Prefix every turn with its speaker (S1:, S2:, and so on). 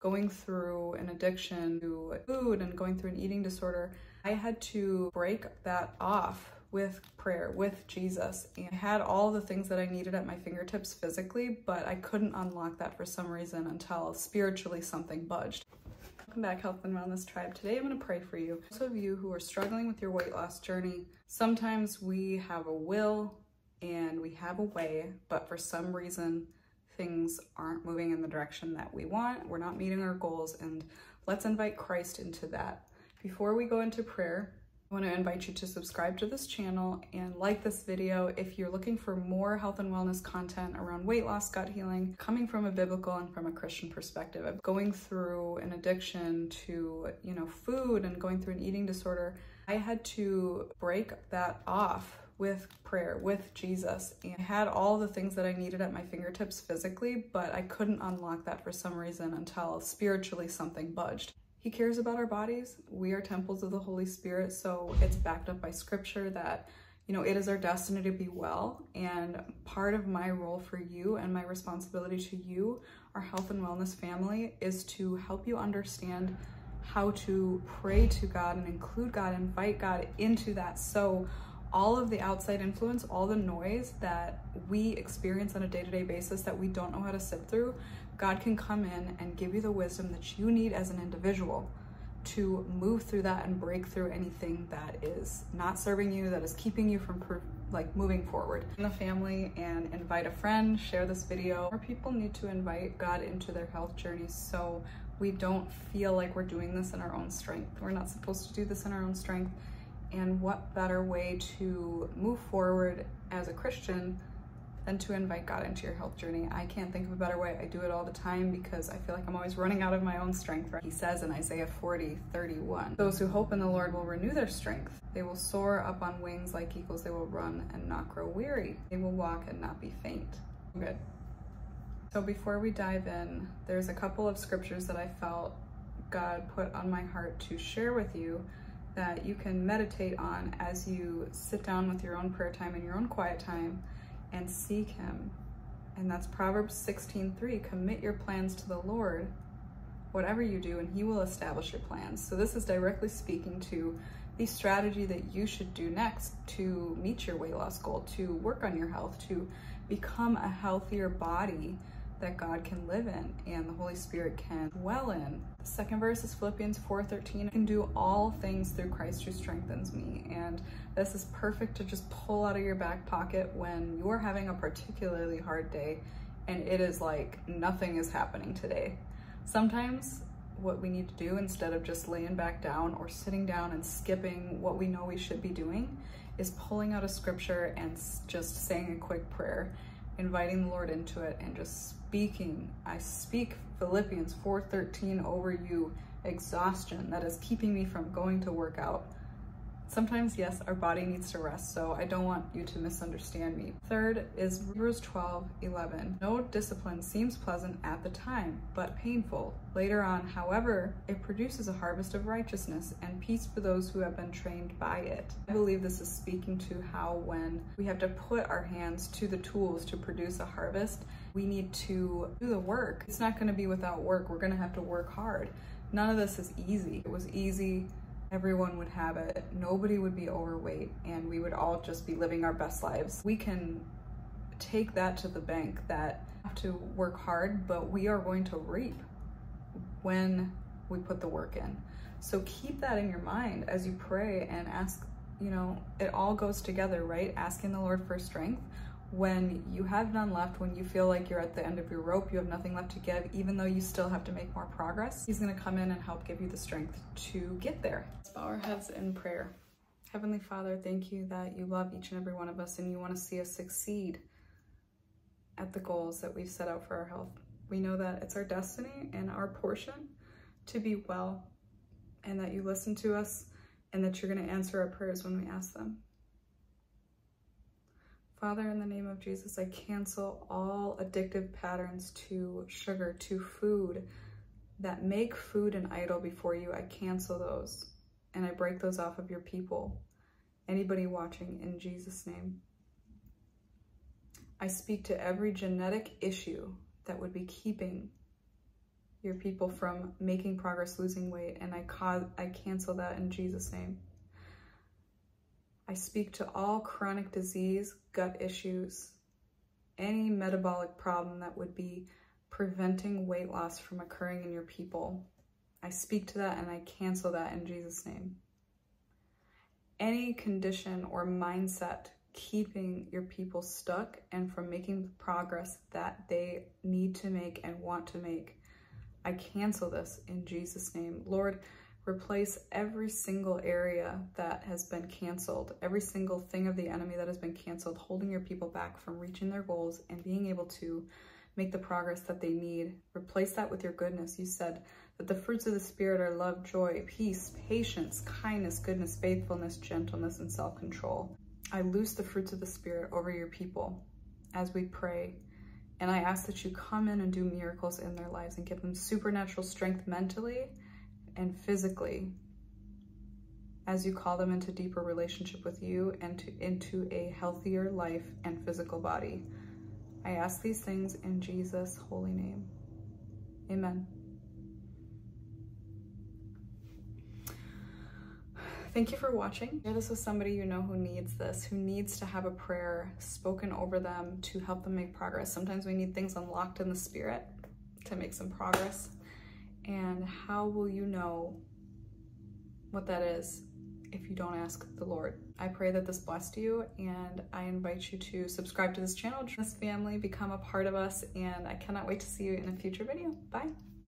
S1: going through an addiction to food and going through an eating disorder, I had to break that off with prayer, with Jesus. And I had all the things that I needed at my fingertips physically, but I couldn't unlock that for some reason until spiritually something budged. Welcome back, Health and Wellness Tribe. Today I'm going to pray for you. Those of you who are struggling with your weight loss journey, sometimes we have a will and we have a way, but for some reason, things aren't moving in the direction that we want. We're not meeting our goals, and let's invite Christ into that. Before we go into prayer, I want to invite you to subscribe to this channel and like this video if you're looking for more health and wellness content around weight loss, gut healing, coming from a biblical and from a Christian perspective. Of going through an addiction to, you know, food and going through an eating disorder, I had to break that off with prayer, with Jesus. And I had all the things that I needed at my fingertips physically, but I couldn't unlock that for some reason until spiritually something budged. He cares about our bodies. We are temples of the Holy Spirit, so it's backed up by scripture that, you know, it is our destiny to be well. And part of my role for you and my responsibility to you, our health and wellness family, is to help you understand how to pray to God and include God, invite God into that. So all of the outside influence, all the noise that we experience on a day to day basis that we don't know how to sift through, God can come in and give you the wisdom that you need as an individual to move through that and break through anything that is not serving you, that is keeping you from like moving forward in the family and invite a friend, share this video. More people need to invite God into their health journeys so we don't feel like we're doing this in our own strength. We're not supposed to do this in our own strength. And what better way to move forward as a Christian than to invite God into your health journey. I can't think of a better way. I do it all the time because I feel like I'm always running out of my own strength. He says in Isaiah 40, 31, those who hope in the Lord will renew their strength. They will soar up on wings like eagles. They will run and not grow weary. They will walk and not be faint. Good. So before we dive in, there's a couple of scriptures that I felt God put on my heart to share with you that you can meditate on as you sit down with your own prayer time and your own quiet time and seek him. And that's Proverbs 16:3. Commit your plans to the Lord, whatever you do, and he will establish your plans. So this is directly speaking to the strategy that you should do next to meet your weight loss goal, to work on your health, to become a healthier body that God can live in and the Holy Spirit can dwell in. The second verse is Philippians 4:13. I can do all things through Christ who strengthens me. And this is perfect to just pull out of your back pocket when you're having a particularly hard day and it is like nothing is happening today. Sometimes what we need to do instead of just laying back down or sitting down and skipping what we know we should be doing is pulling out a scripture and just saying a quick prayer inviting the Lord into it and just speaking. I speak Philippians 4.13 over you, exhaustion that is keeping me from going to work out Sometimes, yes, our body needs to rest, so I don't want you to misunderstand me. Third is Hebrews 12, 11. No discipline seems pleasant at the time, but painful. Later on, however, it produces a harvest of righteousness and peace for those who have been trained by it. I believe this is speaking to how when we have to put our hands to the tools to produce a harvest, we need to do the work. It's not gonna be without work. We're gonna have to work hard. None of this is easy. It was easy everyone would have it, nobody would be overweight, and we would all just be living our best lives. We can take that to the bank that have to work hard, but we are going to reap when we put the work in. So keep that in your mind as you pray and ask, you know, it all goes together, right? Asking the Lord for strength when you have none left, when you feel like you're at the end of your rope, you have nothing left to give, even though you still have to make more progress, he's gonna come in and help give you the strength to get there. Let's bow our heads in prayer. Heavenly Father, thank you that you love each and every one of us and you wanna see us succeed at the goals that we've set out for our health. We know that it's our destiny and our portion to be well and that you listen to us and that you're gonna answer our prayers when we ask them. Father, in the name of Jesus, I cancel all addictive patterns to sugar, to food that make food an idol before you. I cancel those and I break those off of your people. Anybody watching, in Jesus' name. I speak to every genetic issue that would be keeping your people from making progress, losing weight, and I, cause, I cancel that in Jesus' name. I speak to all chronic disease, gut issues, any metabolic problem that would be preventing weight loss from occurring in your people. I speak to that and I cancel that in Jesus' name. Any condition or mindset keeping your people stuck and from making the progress that they need to make and want to make. I cancel this in Jesus' name. Lord, replace every single area that has been canceled, every single thing of the enemy that has been canceled, holding your people back from reaching their goals and being able to make the progress that they need. Replace that with your goodness. You said that the fruits of the Spirit are love, joy, peace, patience, kindness, goodness, faithfulness, gentleness, and self-control. I loose the fruits of the Spirit over your people as we pray. And I ask that you come in and do miracles in their lives and give them supernatural strength mentally and physically as you call them into deeper relationship with you and to, into a healthier life and physical body. I ask these things in Jesus' holy name. Amen. Thank you for watching. Share this with somebody you know who needs this, who needs to have a prayer spoken over them to help them make progress. Sometimes we need things unlocked in the spirit to make some progress. And how will you know what that is if you don't ask the Lord? I pray that this blessed you and I invite you to subscribe to this channel, join this family, become a part of us, and I cannot wait to see you in a future video. Bye.